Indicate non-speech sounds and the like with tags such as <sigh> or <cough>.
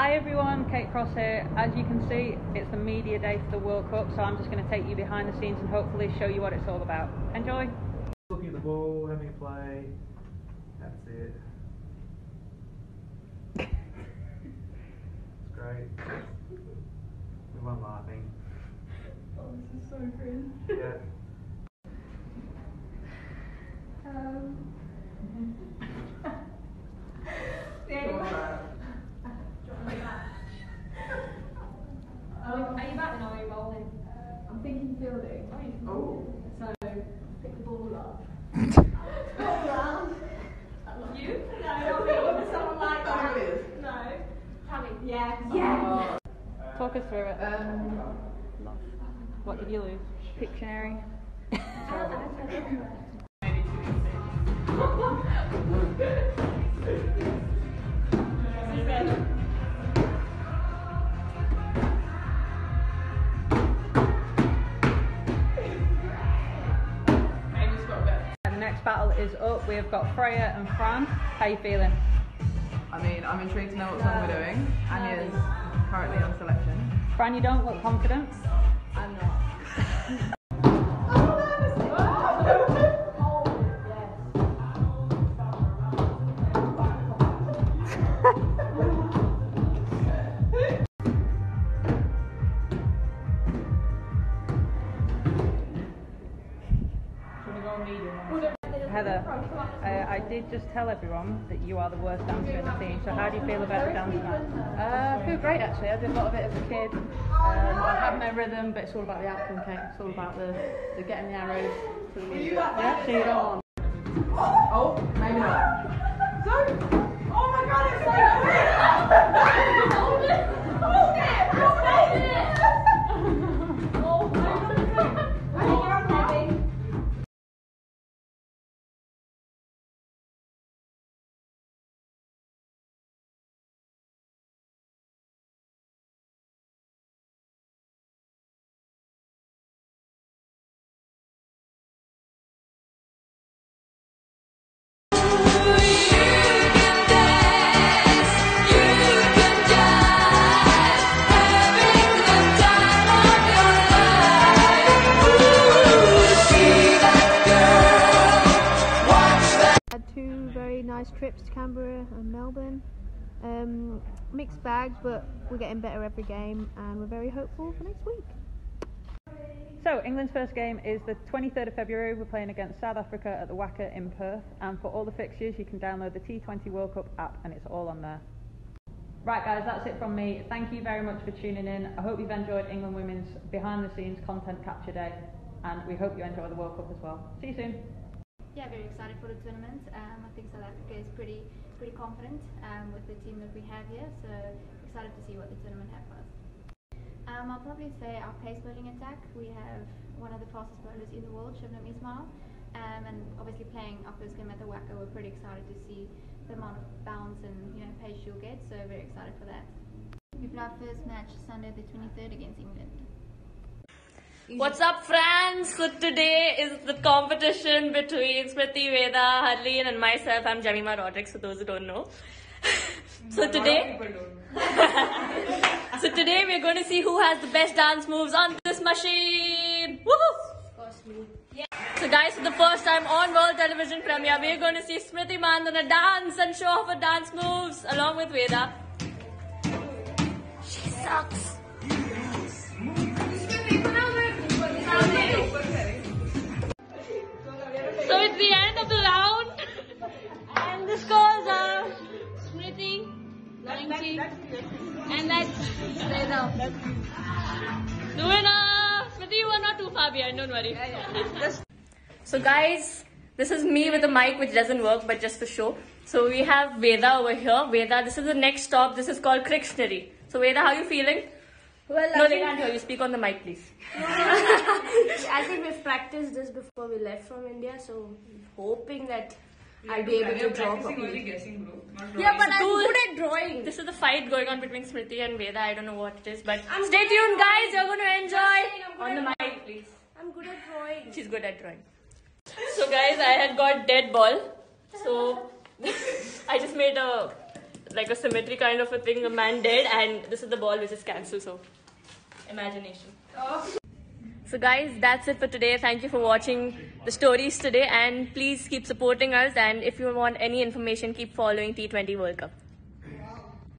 Hi everyone, Kate Cross here. As you can see, it's the media day for the World Cup, so I'm just going to take you behind the scenes and hopefully show you what it's all about. Enjoy! Looking at the ball, having a play. That's it. It's great. Everyone laughing. Oh, this is so cringe. Yeah. Um, Are you batting or are you bowling? I'm thinking fielding. Oh. So pick the ball up. <laughs> Go around. You? No, not me. Someone like that. No. Tammy. Yeah. Yeah. Talk us through it. Um, What did you lose? Pictionary. <laughs> The <laughs> next battle is up. We have got Freya and Fran. How you feeling? I mean, I'm intrigued to know what song we're doing. Anya's currently on selection. Fran, you don't look confident. I'm not. <laughs> Heather, uh, I did just tell everyone that you are the worst dancer in the team, so how do you feel about the dance now? Uh, I feel great actually. I did a lot of it as a kid. Um, I have no rhythm, but it's all about the outcome, Kate. It's all about the, the getting the arrows to the music. Yeah, so you go on. Oh, maybe not. had nice trips to Canberra and Melbourne. Um, mixed bags, but we're getting better every game, and we're very hopeful for next week. So, England's first game is the 23rd of February. We're playing against South Africa at the WACA in Perth. And for all the fixtures, you can download the T20 World Cup app, and it's all on there. Right, guys, that's it from me. Thank you very much for tuning in. I hope you've enjoyed England Women's behind the scenes content capture day, and we hope you enjoy the World Cup as well. See you soon. Yeah, very excited for the tournament. Um, I think South Africa is pretty pretty confident um, with the team that we have here, so excited to see what the tournament has for us. Um, I'll probably say our pace bowling attack. We have one of the fastest bowlers in the world, Shabnim Ismail, um, and obviously playing our first game at the WACA, we're pretty excited to see the amount of bounce and you know pace she'll get. So very excited for that. We play our first match Sunday the 23rd against England. What's up, friends? So today is the competition between Smriti, Veda, Harleen, and myself. I'm Jemimah Rodrigues, for those who don't know. <laughs> so today, <laughs> so today we're going to see who has the best dance moves on this machine. Woohoo! Yeah. So guys, for the first time on world television premiere, we're going to see Smriti Mandhana dance and show off her dance moves along with Veda. She sucks. Reza. The winner, Smriti, you are not too far behind. Don't worry. So guys, this is me with a mic which doesn't work, but just for show. So we have Veda over here. Veda, this is the next stop. This is called Crictionary. So Veda, how are you feeling? Well, No, I they can't hear you. Speak on the mic, please. <laughs> I think we've practiced this before we left from India, so hoping that I'll be able to draw properly. Yeah, but I'm Cool. good at drawing. This is the fight going on between Smriti and Veda. I don't know what it is, but I'm stay tuned, guys. You're going to enjoy. On the mic, please. I'm good at drawing. She's good at drawing. So, guys, I had got dead ball. So, <laughs> I just made a like a symmetry kind of a thing a man dead, and this is the ball which is cancelled. So, imagination. Oh. So, guys, that's it for today. Thank you for watching the stories today, and please keep supporting us. And if you want any information, keep following T20 World Cup.